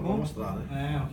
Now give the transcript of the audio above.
pra mostrar, né? É,